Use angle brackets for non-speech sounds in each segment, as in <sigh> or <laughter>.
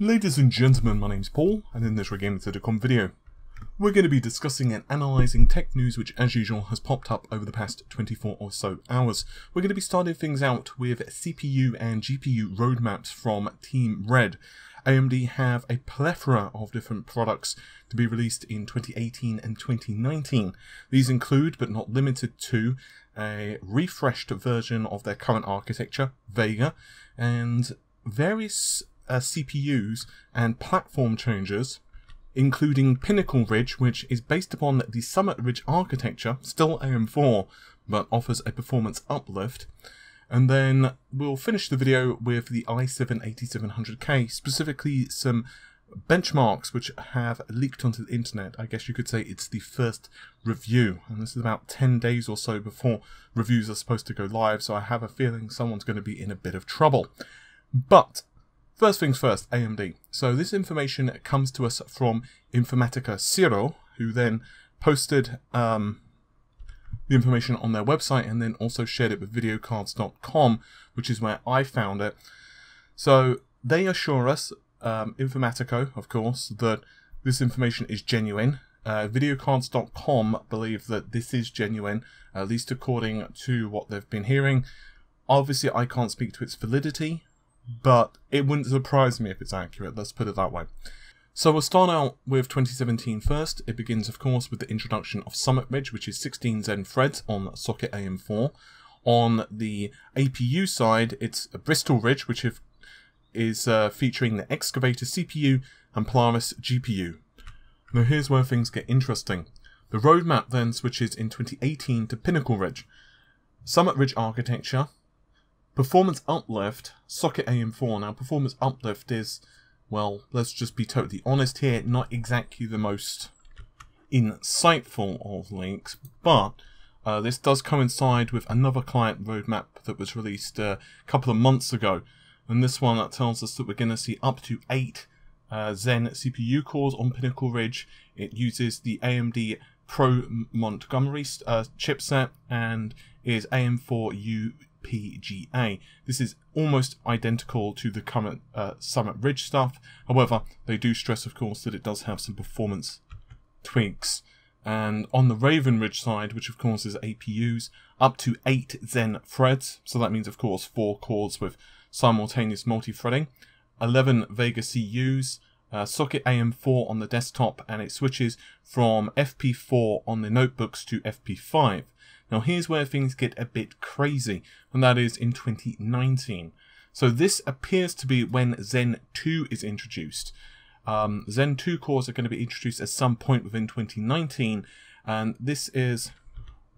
Ladies and gentlemen, my name's Paul, and in this RedGamingTech.com video, we're going to be discussing and analysing tech news which, as usual, has popped up over the past 24 or so hours. We're going to be starting things out with CPU and GPU roadmaps from Team Red. AMD have a plethora of different products to be released in 2018 and 2019. These include, but not limited to, a refreshed version of their current architecture, Vega, and various uh, CPUs and platform changes, including Pinnacle Ridge, which is based upon the Summit Ridge architecture, still AM4, but offers a performance uplift. And then we'll finish the video with the i7-8700K, specifically some benchmarks which have leaked onto the internet. I guess you could say it's the first review, and this is about 10 days or so before reviews are supposed to go live, so I have a feeling someone's going to be in a bit of trouble. But First things first, AMD. So this information comes to us from Informatica Zero, who then posted um, the information on their website and then also shared it with videocardz.com, which is where I found it. So they assure us, um, Informatico, of course, that this information is genuine. Uh, videocardz.com believe that this is genuine, at least according to what they've been hearing. Obviously, I can't speak to its validity, but it wouldn't surprise me if it's accurate, let's put it that way. So we'll start out with 2017 first. It begins, of course, with the introduction of Summit Ridge, which is 16 Zen threads on socket AM4. On the APU side, it's a Bristol Ridge, which is uh, featuring the Excavator CPU and Polaris GPU. Now here's where things get interesting. The roadmap then switches in 2018 to Pinnacle Ridge. Summit Ridge architecture, Performance uplift, socket AM4. Now, performance uplift is, well, let's just be totally honest here, not exactly the most insightful of links, but uh, this does coincide with another client roadmap that was released uh, a couple of months ago. And this one that tells us that we're going to see up to eight uh, Zen CPU cores on Pinnacle Ridge. It uses the AMD Pro Montgomery uh, chipset and is AM4U PGA. This is almost identical to the current uh, Summit Ridge stuff. However, they do stress, of course, that it does have some performance tweaks. And on the Raven Ridge side, which of course is APUs, up to 8 Zen threads. So that means, of course, 4 cores with simultaneous multi-threading. 11 Vega CUs, uh, socket AM4 on the desktop, and it switches from FP4 on the notebooks to FP5. Now here's where things get a bit crazy, and that is in 2019. So this appears to be when Zen 2 is introduced. Um, Zen 2 cores are going to be introduced at some point within 2019, and this is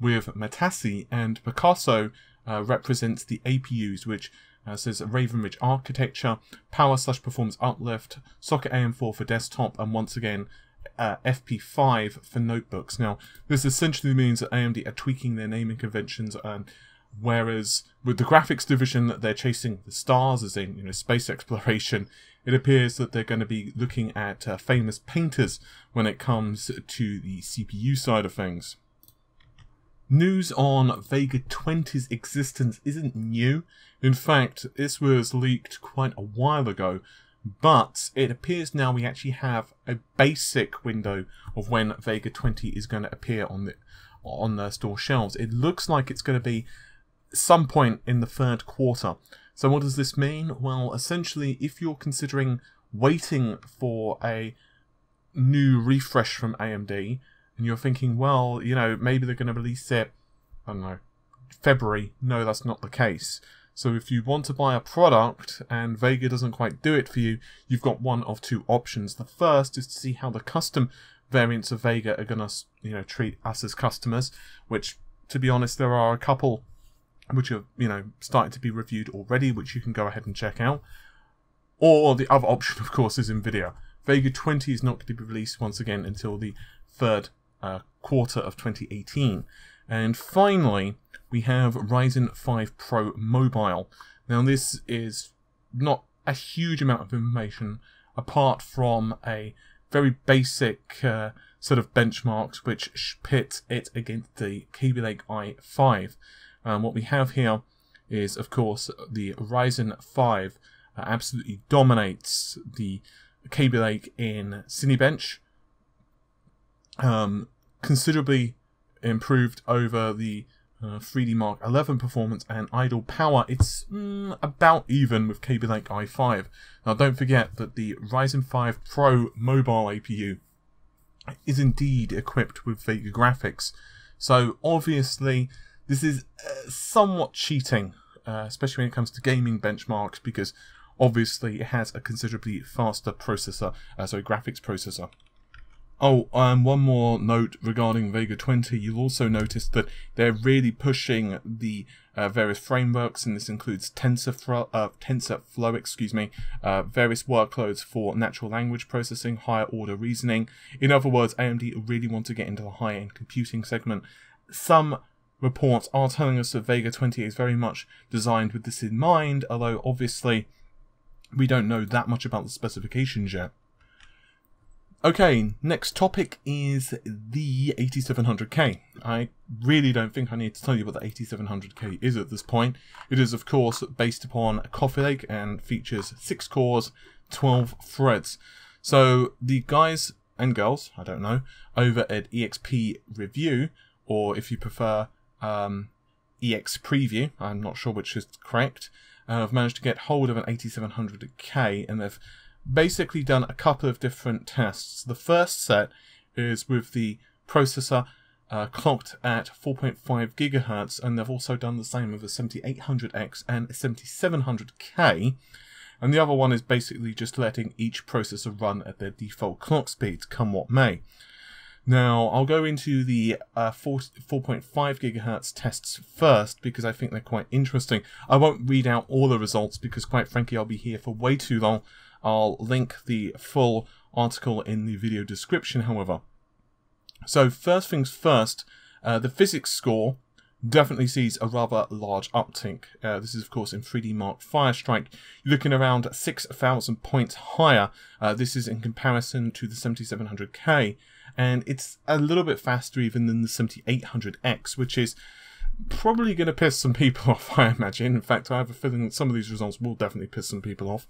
with Matisse, and Picasso uh, represents the APUs, which uh, says Raven Ridge architecture, power slash performance uplift, socket AM4 for desktop, and once again uh, FP5 for notebooks. Now, this essentially means that AMD are tweaking their naming conventions, and whereas with the graphics division that they're chasing the stars, as in you know space <laughs> exploration, it appears that they're going to be looking at uh, famous painters when it comes to the CPU side of things. News on Vega 20's existence isn't new. In fact, this was leaked quite a while ago, but it appears now we actually have a basic window of when Vega 20 is going to appear on the on the store shelves. It looks like it's going to be some point in the third quarter. So what does this mean? Well, essentially, if you're considering waiting for a new refresh from AMD, and you're thinking, well, you know, maybe they're going to release it, I don't know, February. No, that's not the case. So if you want to buy a product and Vega doesn't quite do it for you, you've got one of two options. The first is to see how the custom variants of Vega are going to, you know, treat us as customers, which, to be honest, there are a couple which are, you know, starting to be reviewed already, which you can go ahead and check out. Or the other option, <laughs> of course, is NVIDIA. Vega 20 is not going to be released once again until the third uh, quarter of 2018. And finally, we have Ryzen 5 Pro Mobile. Now this is not a huge amount of information apart from a very basic uh, sort of benchmarks which pit it against the Kaby Lake i5. Um, what we have here is of course the Ryzen 5 uh, absolutely dominates the Kaby Lake in Cinebench. Um, considerably improved over the uh, 3D Mark 11 performance and idle power, it's mm, about even with Kaby Lake i5. Now don't forget that the Ryzen 5 Pro mobile APU is indeed equipped with Vega graphics. So obviously this is uh, somewhat cheating, uh, especially when it comes to gaming benchmarks, because obviously it has a considerably faster processor, uh, sorry, graphics processor. Oh, um, one more note regarding Vega 20. You'll also notice that they're really pushing the uh, various frameworks, and this includes TensorFlow, uh, TensorFlow, excuse me, uh, various workloads for natural language processing, higher order reasoning. In other words, AMD really want to get into the high-end computing segment. Some reports are telling us that Vega 20 is very much designed with this in mind, although obviously we don't know that much about the specifications yet. Okay, next topic is the 8700K. I really don't think I need to tell you what the 8700K is at this point. It is, of course, based upon a Coffee Lake and features 6 cores, 12 threads. So the guys and girls, I don't know, over at EXP Review, or if you prefer um, EX Preview, I'm not sure which is correct, uh, have managed to get hold of an 8700K and they've basically done a couple of different tests. The first set is with the processor uh, clocked at 4.5 gigahertz, and they've also done the same with a 7800X and a 7700K. And the other one is basically just letting each processor run at their default clock speeds, come what may. Now, I'll go into the uh, 4.5 gigahertz tests first because I think they're quite interesting. I won't read out all the results because, quite frankly, I'll be here for way too long. I'll link the full article in the video description, however. So first things first, uh, the physics score definitely sees a rather large uptick. Uh, this is, of course, in 3D Mark Firestrike. Looking around 6,000 points higher. Uh, this is in comparison to the 7700K, and it's a little bit faster even than the 7800X, which is probably going to piss some people <laughs> off, I imagine. In fact, I have a feeling that some of these results will definitely piss some people off.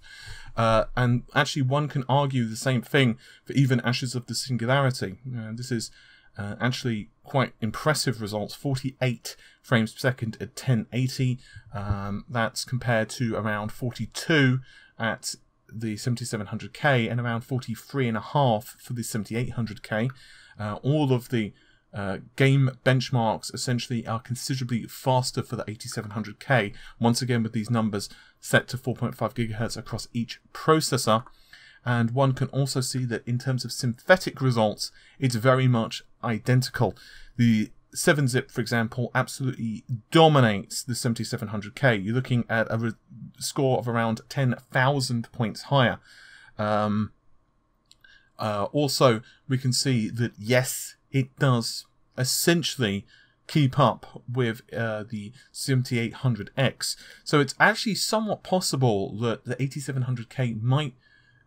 Uh, and actually, one can argue the same thing for even Ashes of the Singularity. Uh, this is uh, actually quite impressive results 48 frames per second at 1080. Um, that's compared to around 42 at the 7700K and around 43 and a half for the 7800K. Uh, all of the uh, game benchmarks essentially are considerably faster for the 8700K, once again with these numbers set to 4.5 gigahertz across each processor. And one can also see that in terms of synthetic results, it's very much identical. The 7-zip, for example, absolutely dominates the 7700K. You're looking at a score of around 10,000 points higher. Um, uh, also, we can see that yes, it does essentially keep up with uh, the 7800X. So it's actually somewhat possible that the 8700K might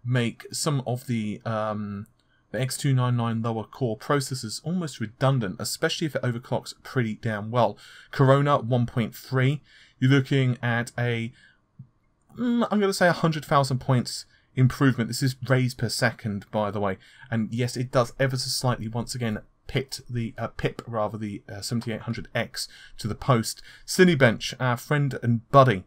make some of the um, the X299 lower core processors almost redundant, especially if it overclocks pretty damn well. Corona 1.3, you're looking at a, mm, I'm going to say 100,000 points improvement. This is raised per second, by the way. And yes, it does ever so slightly, once again, pit the uh, pip rather the uh, 7800X to the post. Cinebench, our friend and buddy.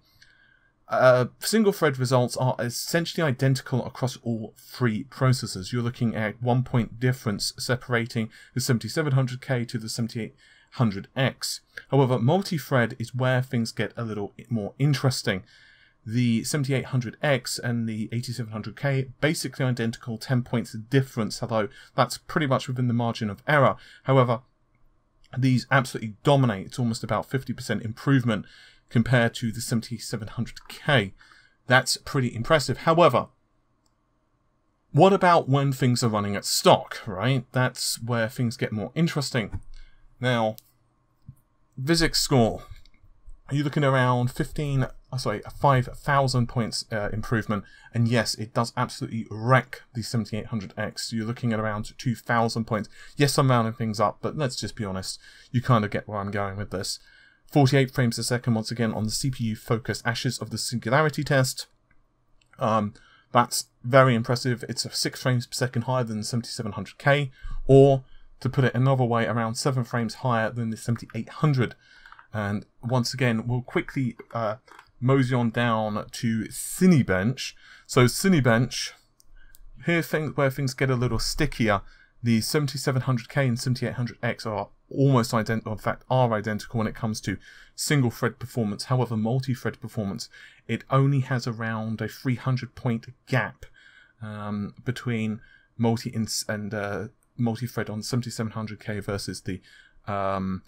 Uh, single thread results are essentially identical across all three processors. You're looking at one point difference separating the 7700K to the 7800X. However, multi-thread is where things get a little more interesting the 7800X and the 8700K basically identical 10 points difference although that's pretty much within the margin of error. However these absolutely dominate. It's almost about 50% improvement compared to the 7700K that's pretty impressive. However what about when things are running at stock right? That's where things get more interesting. Now physics score. Are you looking around 15 oh, sorry, a 5,000 points uh, improvement. And yes, it does absolutely wreck the 7800X. You're looking at around 2,000 points. Yes, I'm rounding things up, but let's just be honest. You kind of get where I'm going with this. 48 frames a second, once again, on the CPU-focused Ashes of the Singularity test. Um, that's very impressive. It's a 6 frames per second higher than the 7700K, or to put it another way, around 7 frames higher than the 7800. And once again, we'll quickly uh, mosey on down to Cinebench. So Cinebench, here things where things get a little stickier. The 7700K and 7800X are almost identical, in fact, are identical when it comes to single thread performance. However, multi thread performance, it only has around a 300 point gap um, between multi and uh, multi thread on 7700K versus the um,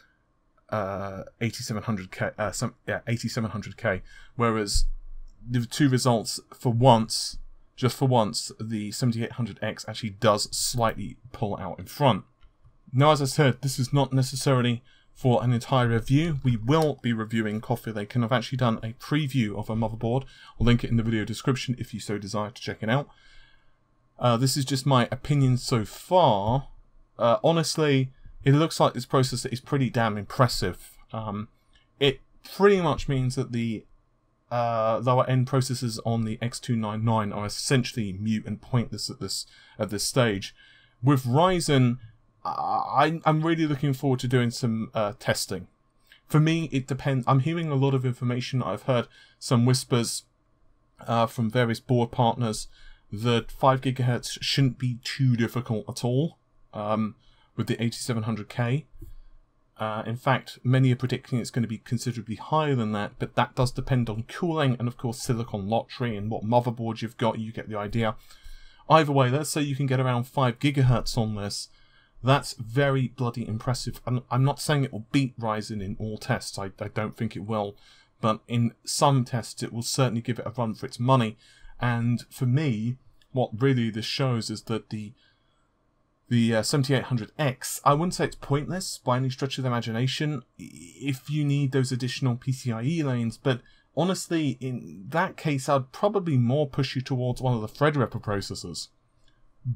uh, 8700K, uh, some, yeah, 8700K. Whereas the two results, for once, just for once, the 7800X actually does slightly pull out in front. Now, as I said, this is not necessarily for an entire review. We will be reviewing Coffee Lake and I've actually done a preview of a motherboard. I'll link it in the video description if you so desire to check it out. Uh, this is just my opinion so far. Uh, honestly, it looks like this processor is pretty damn impressive. Um, it pretty much means that the uh, lower end processors on the X299 are essentially mute and pointless at this at this stage. With Ryzen, I, I'm really looking forward to doing some uh, testing. For me, it depends. I'm hearing a lot of information. I've heard some whispers uh, from various board partners that 5 gigahertz shouldn't be too difficult at all um, with the 8700K. Uh, in fact, many are predicting it's going to be considerably higher than that, but that does depend on cooling and, of course, silicon lottery and what motherboard you've got. You get the idea. Either way, let's say you can get around 5 gigahertz on this. That's very bloody impressive. And I'm not saying it will beat Ryzen in all tests. I, I don't think it will. But in some tests, it will certainly give it a run for its money. And for me, what really this shows is that the the uh, 7800X, I wouldn't say it's pointless by any stretch of the imagination if you need those additional PCIe lanes, but honestly, in that case, I'd probably more push you towards one of the Threadripper processors.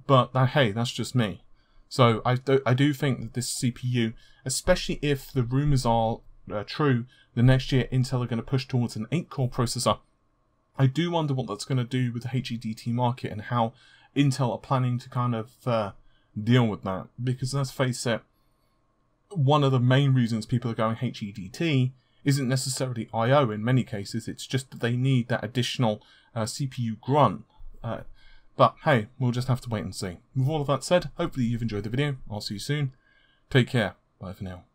But uh, hey, that's just me. So I do, I do think that this CPU, especially if the rumors are uh, true, the next year Intel are going to push towards an 8-core processor. I do wonder what that's going to do with the HEDT market and how Intel are planning to kind of uh, deal with that. Because let's face it, one of the main reasons people are going HEDT isn't necessarily I/O in many cases. It's just that they need that additional uh, CPU grunt. Uh, but hey, we'll just have to wait and see. With all of that said, hopefully you've enjoyed the video. I'll see you soon. Take care. Bye for now.